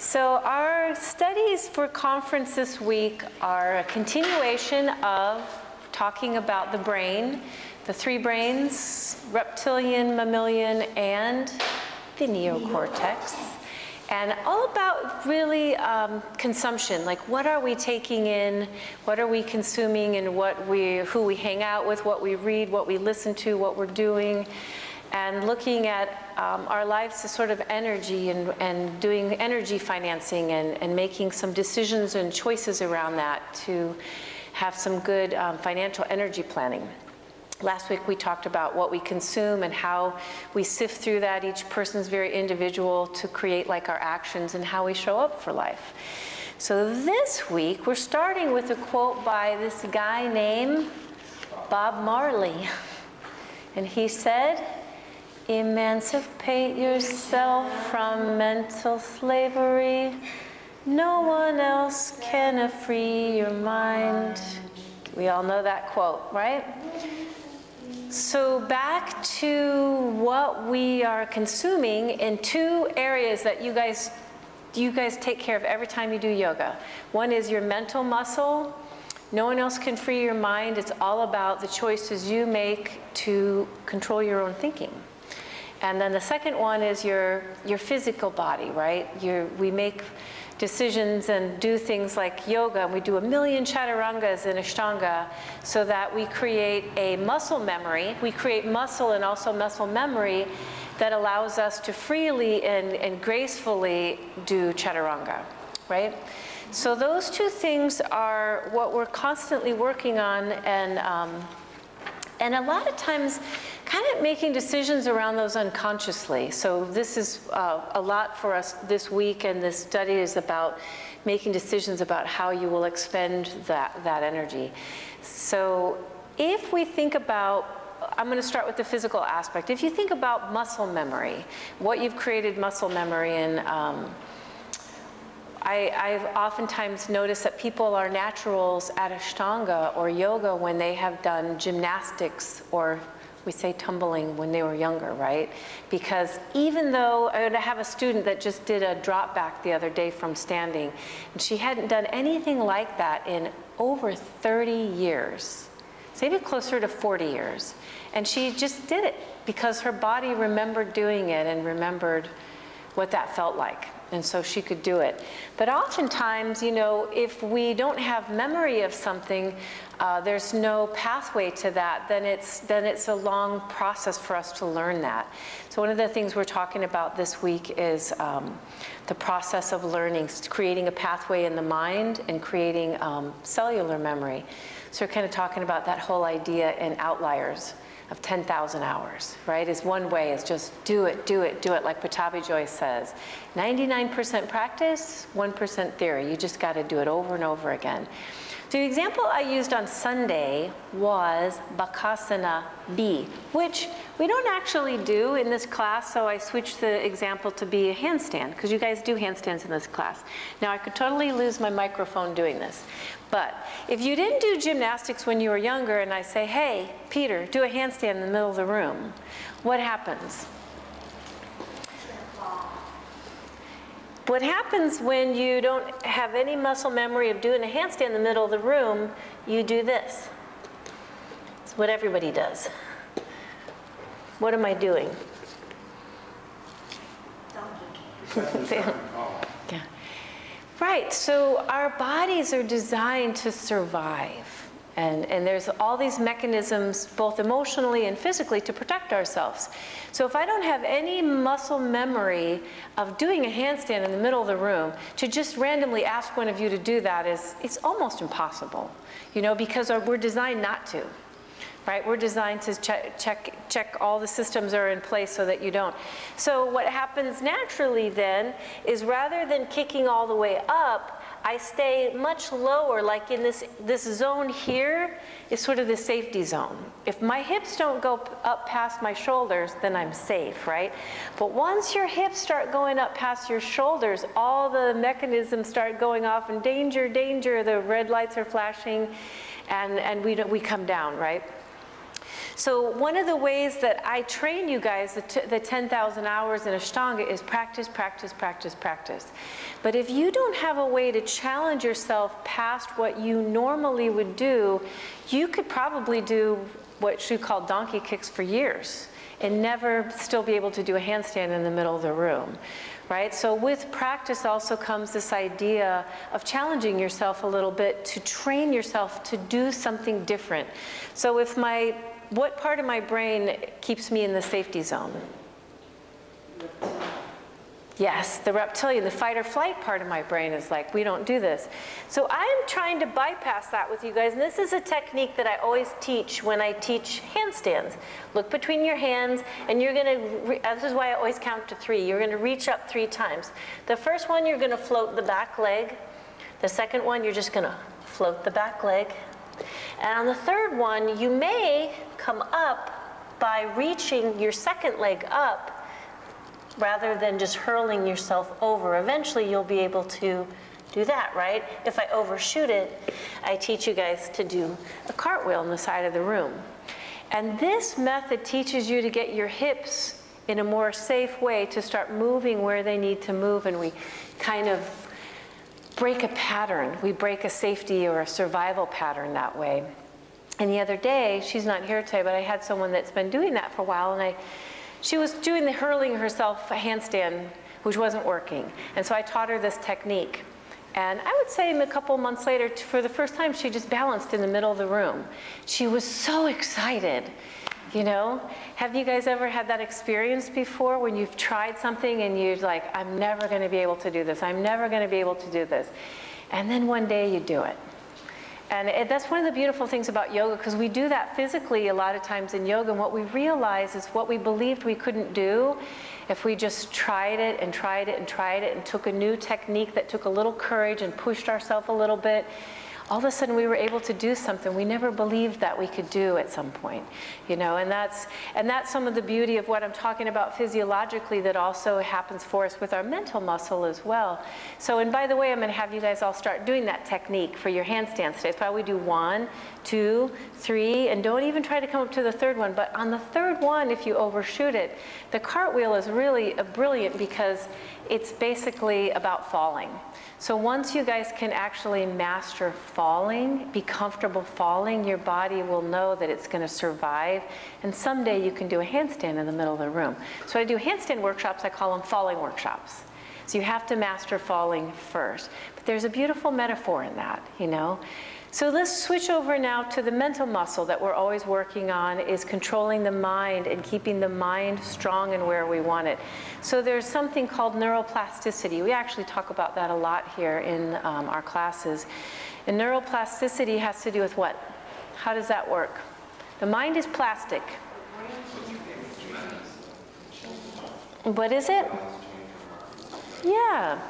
So, our studies for conference this week are a continuation of talking about the brain, the three brains reptilian, mammalian, and the neocortex. And all about really um, consumption, like what are we taking in, what are we consuming, and what we, who we hang out with, what we read, what we listen to, what we're doing and looking at um, our lives as sort of energy and, and doing energy financing and, and making some decisions and choices around that to have some good um, financial energy planning. Last week we talked about what we consume and how we sift through that. Each person's very individual to create like our actions and how we show up for life. So this week we're starting with a quote by this guy named Bob Marley. And he said, Emancipate yourself from mental slavery. No one else can free your mind. We all know that quote, right? So, back to what we are consuming in two areas that you guys you guys take care of every time you do yoga. One is your mental muscle. No one else can free your mind. It's all about the choices you make to control your own thinking. And then the second one is your, your physical body, right? We make decisions and do things like yoga, and we do a million chaturangas in Ashtanga so that we create a muscle memory. We create muscle and also muscle memory that allows us to freely and, and gracefully do chaturanga, right? So those two things are what we're constantly working on, and um, and a lot of times kind of making decisions around those unconsciously. So this is uh, a lot for us this week, and this study is about making decisions about how you will expend that, that energy. So if we think about I'm going to start with the physical aspect. If you think about muscle memory, what you've created muscle memory in, um, I, have oftentimes noticed that people are naturals at Ashtanga or yoga when they have done gymnastics or we say tumbling when they were younger, right? Because even though I have a student that just did a drop back the other day from standing, and she hadn't done anything like that in over 30 years, maybe closer to 40 years. And she just did it because her body remembered doing it and remembered what that felt like and so she could do it. But oftentimes, you know, if we don't have memory of something, uh, there's no pathway to that, then it's, then it's a long process for us to learn that. So one of the things we're talking about this week is um, the process of learning, creating a pathway in the mind and creating um, cellular memory. So we're kind of talking about that whole idea in outliers of 10,000 hours, right? Is one way is just do it, do it, do it, like Pattabhi Jois says. 99% practice, 1% theory. You just got to do it over and over again. The example I used on Sunday was Bakasana B, which we don't actually do in this class, so I switched the example to be a handstand, because you guys do handstands in this class. Now, I could totally lose my microphone doing this. But if you didn't do gymnastics when you were younger, and I say, hey, Peter, do a handstand in the middle of the room, what happens? What happens when you don't have any muscle memory of doing a handstand in the middle of the room, you do this. It's what everybody does. What am I doing? yeah. Right, so our bodies are designed to survive. And, and there's all these mechanisms, both emotionally and physically, to protect ourselves. So if I don't have any muscle memory of doing a handstand in the middle of the room, to just randomly ask one of you to do that is it's almost impossible, you know, because we're designed not to. Right? We're designed to check, check, check all the systems are in place so that you don't. So what happens naturally then is rather than kicking all the way up, I stay much lower, like in this, this zone here is sort of the safety zone. If my hips don't go up past my shoulders, then I'm safe, right? But once your hips start going up past your shoulders, all the mechanisms start going off and danger, danger, the red lights are flashing and, and we, we come down, right? So one of the ways that I train you guys, the, the 10,000 hours in Ashtanga is practice, practice, practice, practice. But if you don't have a way to challenge yourself past what you normally would do, you could probably do what she called donkey kicks for years and never still be able to do a handstand in the middle of the room right? So with practice also comes this idea of challenging yourself a little bit to train yourself to do something different. So if my, what part of my brain keeps me in the safety zone? Yes, the reptilian, the fight or flight part of my brain is like, we don't do this. So I'm trying to bypass that with you guys, and this is a technique that I always teach when I teach handstands. Look between your hands, and you're gonna, this is why I always count to three. You're gonna reach up three times. The first one, you're gonna float the back leg. The second one, you're just gonna float the back leg. And on the third one, you may come up by reaching your second leg up rather than just hurling yourself over. Eventually, you'll be able to do that, right? If I overshoot it, I teach you guys to do a cartwheel on the side of the room. And this method teaches you to get your hips in a more safe way to start moving where they need to move, and we kind of break a pattern. We break a safety or a survival pattern that way. And the other day, she's not here today, but I had someone that's been doing that for a while, and I she was doing the hurling herself handstand, which wasn't working. And so I taught her this technique. And I would say a couple months later, for the first time, she just balanced in the middle of the room. She was so excited, you know? Have you guys ever had that experience before when you've tried something and you're like, I'm never going to be able to do this. I'm never going to be able to do this. And then one day you do it. And it, that's one of the beautiful things about yoga because we do that physically a lot of times in yoga. And what we realize is what we believed we couldn't do, if we just tried it and tried it and tried it and took a new technique that took a little courage and pushed ourselves a little bit, all of a sudden we were able to do something we never believed that we could do at some point you know? And that's and that's some of the beauty of what i'm talking about physiologically that also happens for us with our mental muscle as well. So and by the way i'm going to have you guys all start doing that technique for your handstands today. It's probably do one two three and don't even try to come up to the third one but on the third one if you overshoot it the cartwheel is really brilliant because it's basically about falling so once you guys can actually master falling, be comfortable falling, your body will know that it's going to survive. And someday you can do a handstand in the middle of the room. So I do handstand workshops, I call them falling workshops. So you have to master falling first. But there's a beautiful metaphor in that, you know. So let's switch over now to the mental muscle that we're always working on is controlling the mind and keeping the mind strong and where we want it. So there's something called neuroplasticity. We actually talk about that a lot here in um, our classes. And neuroplasticity has to do with what? How does that work? The mind is plastic. What is it? Yeah.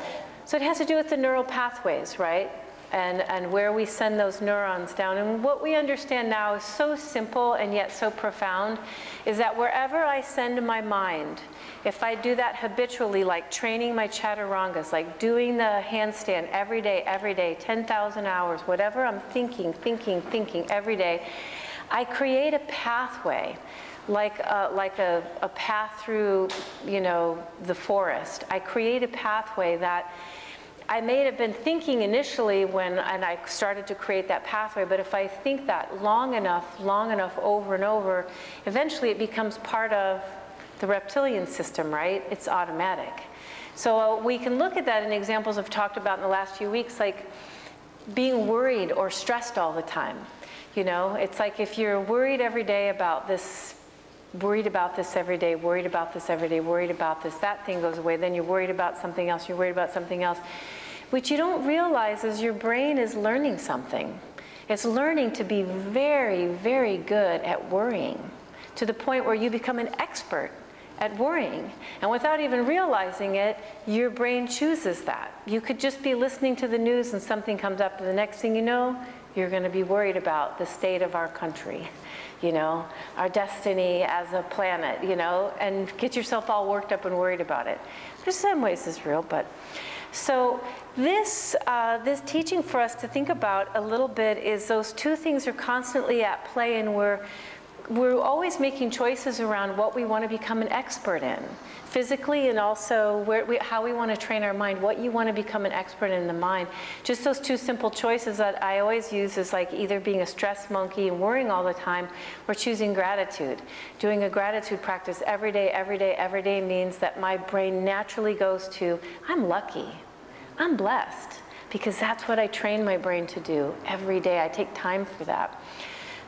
So it has to do with the neural pathways, right? And, and where we send those neurons down. And what we understand now is so simple and yet so profound is that wherever I send my mind, if I do that habitually, like training my chaturangas, like doing the handstand every day, every day, 10,000 hours, whatever I'm thinking, thinking, thinking every day, I create a pathway like a, like a, a path through, you know, the forest. I create a pathway that I may have been thinking initially when, and I started to create that pathway, but if I think that long enough, long enough over and over, eventually it becomes part of the reptilian system, right? It's automatic. So uh, we can look at that in examples I've talked about in the last few weeks, like being worried or stressed all the time. You know, it's like if you're worried every day about this worried about this every day, worried about this every day, worried about this, that thing goes away, then you're worried about something else, you're worried about something else. What you don't realize is your brain is learning something. It's learning to be very, very good at worrying to the point where you become an expert at worrying. And without even realizing it, your brain chooses that. You could just be listening to the news and something comes up, and the next thing you know, you're going to be worried about the state of our country, you know, our destiny as a planet, you know, and get yourself all worked up and worried about it. There's some ways it's real, but so this, uh, this teaching for us to think about a little bit is those two things are constantly at play and we're we're always making choices around what we want to become an expert in physically and also we, how we want to train our mind what you want to become an expert in the mind. Just those two simple choices that i always use is like either being a stress monkey and worrying all the time or choosing gratitude. Doing a gratitude practice every day every day every day means that my brain naturally goes to i'm lucky. I'm blessed. Because that's what i train my brain to do every day. I take time for that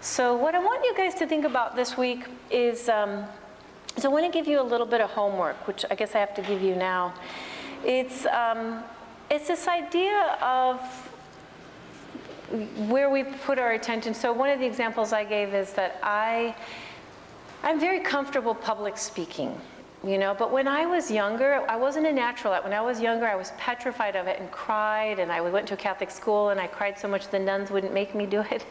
so what I want you guys to think about this week is, um, so I want to give you a little bit of homework, which I guess I have to give you now. It's, um, it's this idea of where we put our attention. So one of the examples I gave is that I, I'm very comfortable public speaking you know but when i was younger i wasn't a natural at when i was younger i was petrified of it and cried and i went to a catholic school and i cried so much the nuns wouldn't make me do it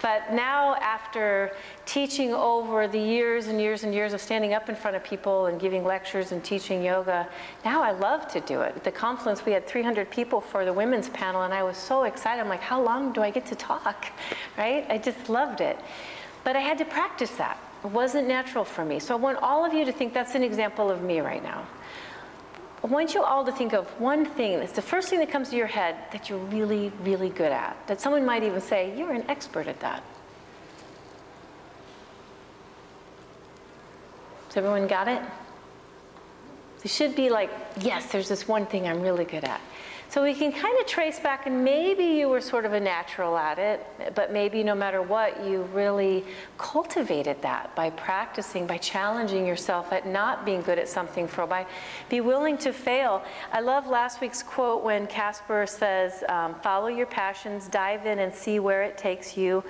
but now, after teaching over the years and years and years of standing up in front of people and giving lectures and teaching yoga, now I love to do it. At the conference, we had 300 people for the women's panel, and I was so excited. I'm like, how long do I get to talk? Right? I just loved it. But I had to practice that. It wasn't natural for me. So I want all of you to think that's an example of me right now. Want you all to think of one thing that's the first thing that comes to your head that you're really, really good at. That someone might even say, You're an expert at that. Has everyone got it? It should be like, Yes, there's this one thing I'm really good at. So we can kind of trace back, and maybe you were sort of a natural at it, but maybe no matter what, you really cultivated that by practicing, by challenging yourself at not being good at something for by be willing to fail. I love last week's quote when Casper says, um, "Follow your passions, dive in, and see where it takes you."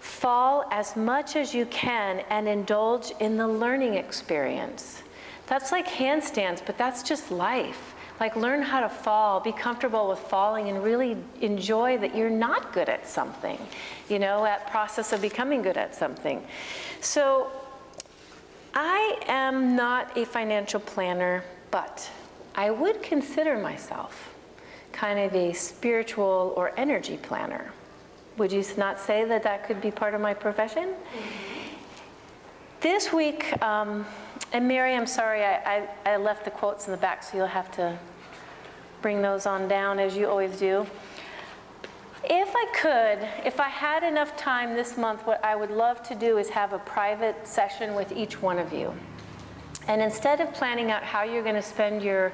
Fall as much as you can and indulge in the learning experience. That's like handstands, but that's just life. Like, learn how to fall, be comfortable with falling, and really enjoy that you're not good at something, you know, that process of becoming good at something. So, I am not a financial planner, but I would consider myself kind of a spiritual or energy planner. Would you not say that that could be part of my profession? Mm-hmm. This week, um, and Mary, I'm sorry, I, I, I, left the quotes in the back, so you'll have to bring those on down as you always do. If I could, if I had enough time this month, what I would love to do is have a private session with each one of you. And instead of planning out how you're going to spend your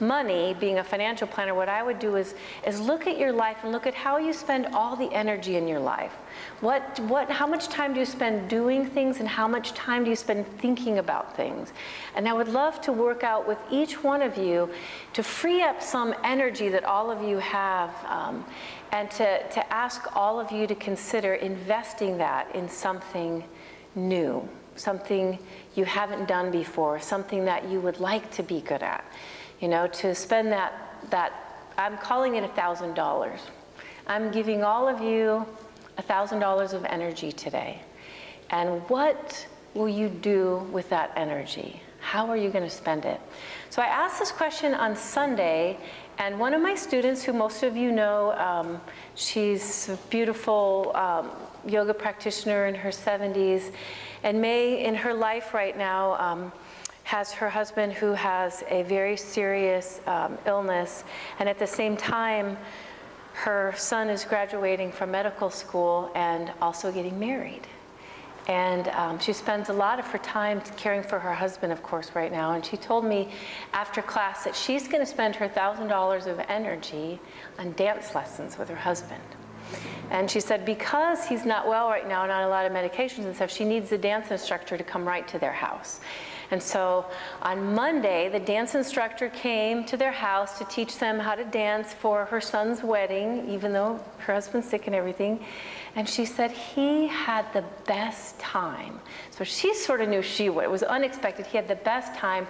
money, being a financial planner, what I would do is, is look at your life and look at how you spend all the energy in your life. What, what, how much time do you spend doing things and how much time do you spend thinking about things? And I would love to work out with each one of you to free up some energy that all of you have um, and to, to ask all of you to consider investing that in something new, something you haven't done before, something that you would like to be good at you know, to spend that, that I'm calling it $1,000. I'm giving all of you $1,000 of energy today. And what will you do with that energy? How are you going to spend it? So I asked this question on Sunday, and one of my students, who most of you know, um, she's a beautiful um, yoga practitioner in her 70s, and May, in her life right now, um, has her husband who has a very serious um, illness, and at the same time, her son is graduating from medical school and also getting married. And um, she spends a lot of her time caring for her husband, of course, right now. And she told me after class that she's going to spend her $1,000 of energy on dance lessons with her husband. And she said because he's not well right now and on a lot of medications and stuff, she needs a dance instructor to come right to their house. And so on Monday, the dance instructor came to their house to teach them how to dance for her son's wedding, even though her husband's sick and everything. And she said he had the best time. So she sort of knew she would. It was unexpected. He had the best time.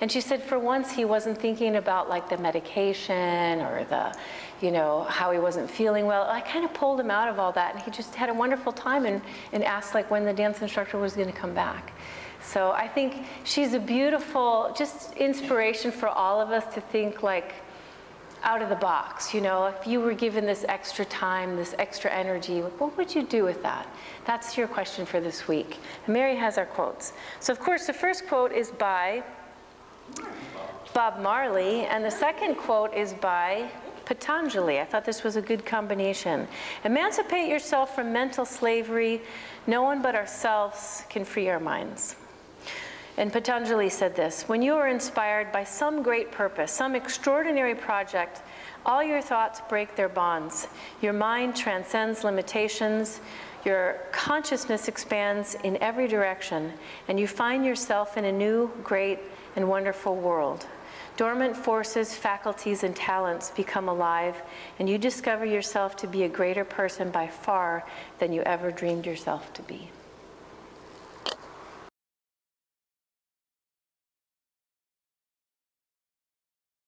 And she said for once he wasn't thinking about like the medication or the, you know, how he wasn't feeling well. I kind of pulled him out of all that. And he just had a wonderful time and, and asked like when the dance instructor was going to come back. So I think she's a beautiful, just inspiration for all of us to think like, out of the box. You know, if you were given this extra time, this extra energy, what would you do with that? That's your question for this week. Mary has our quotes. So, of course, the first quote is by Bob Marley, and the second quote is by Patanjali. I thought this was a good combination. Emancipate yourself from mental slavery. No one but ourselves can free our minds. And Patanjali said this When you are inspired by some great purpose, some extraordinary project, all your thoughts break their bonds. Your mind transcends limitations. Your consciousness expands in every direction, and you find yourself in a new, great, and wonderful world. Dormant forces, faculties, and talents become alive, and you discover yourself to be a greater person by far than you ever dreamed yourself to be.